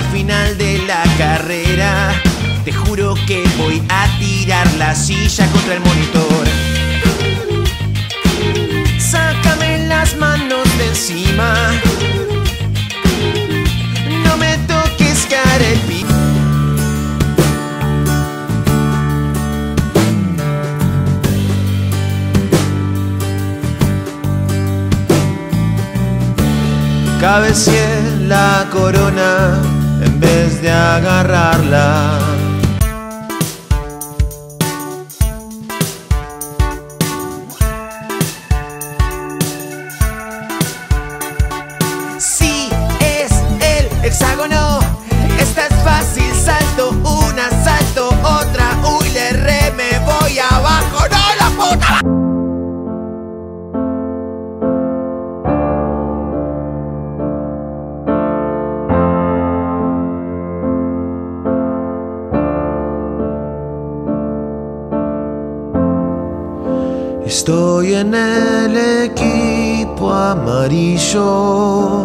final de la carrera. Te juro que voy a tirar la silla contra el monitor. Cabecié la corona en vez de agarrarla. Estoy en el equipo amarillo.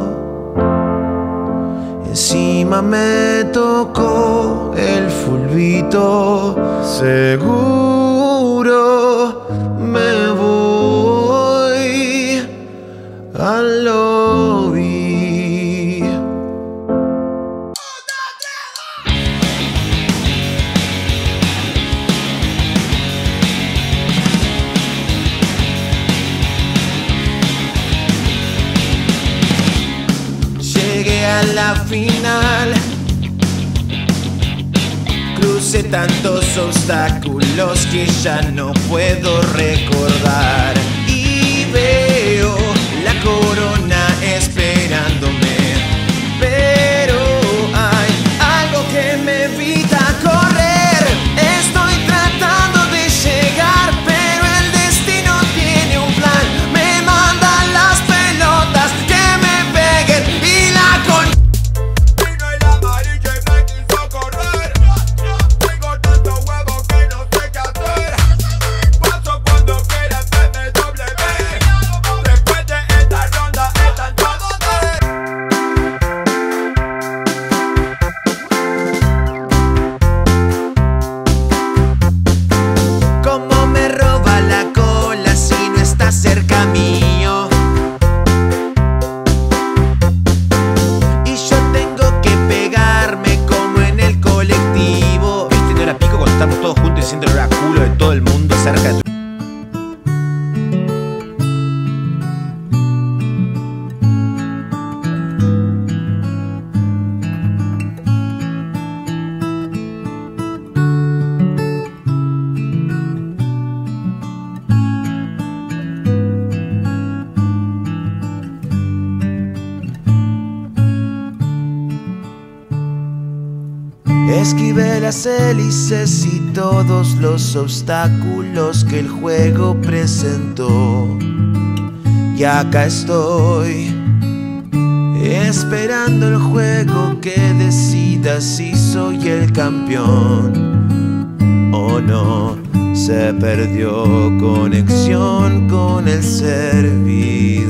Encima me tocó el fulbito. Seguro me voy al a la final. Crucé tantos obstáculos que ya no puedo recordar. caminho. Esquivé las hélices y todos los obstáculos que el juego presentó. Y acá estoy, esperando el juego que decida si soy el campeón o no. Se perdió conexión con el servidor.